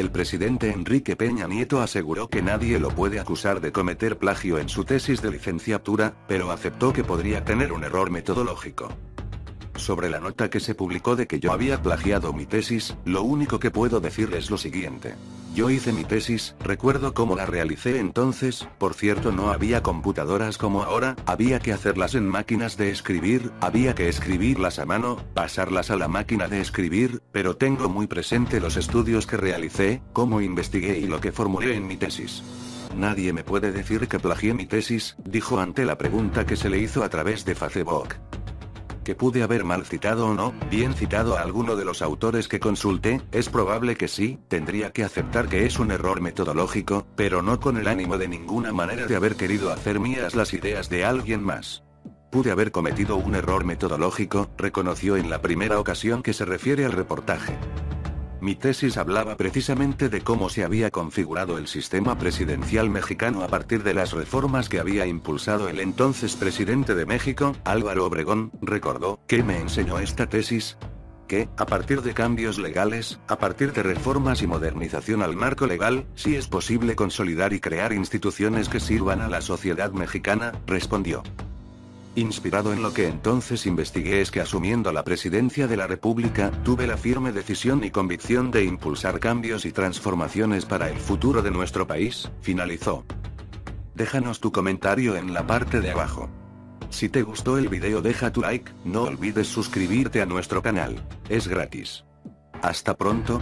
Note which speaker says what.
Speaker 1: El presidente Enrique Peña Nieto aseguró que nadie lo puede acusar de cometer plagio en su tesis de licenciatura, pero aceptó que podría tener un error metodológico. Sobre la nota que se publicó de que yo había plagiado mi tesis, lo único que puedo decir es lo siguiente. Yo hice mi tesis, recuerdo cómo la realicé entonces, por cierto no había computadoras como ahora, había que hacerlas en máquinas de escribir, había que escribirlas a mano, pasarlas a la máquina de escribir, pero tengo muy presente los estudios que realicé, cómo investigué y lo que formulé en mi tesis. Nadie me puede decir que plagié mi tesis, dijo ante la pregunta que se le hizo a través de Facebook que pude haber mal citado o no, bien citado a alguno de los autores que consulté, es probable que sí, tendría que aceptar que es un error metodológico, pero no con el ánimo de ninguna manera de haber querido hacer mías las ideas de alguien más. Pude haber cometido un error metodológico, reconoció en la primera ocasión que se refiere al reportaje. Mi tesis hablaba precisamente de cómo se había configurado el sistema presidencial mexicano a partir de las reformas que había impulsado el entonces presidente de México, Álvaro Obregón, recordó, ¿qué me enseñó esta tesis? Que, a partir de cambios legales, a partir de reformas y modernización al marco legal, sí es posible consolidar y crear instituciones que sirvan a la sociedad mexicana, respondió. Inspirado en lo que entonces investigué es que asumiendo la presidencia de la República, tuve la firme decisión y convicción de impulsar cambios y transformaciones para el futuro de nuestro país, finalizó. Déjanos tu comentario en la parte de abajo. Si te gustó el video deja tu like, no olvides suscribirte a nuestro canal. Es gratis. Hasta pronto,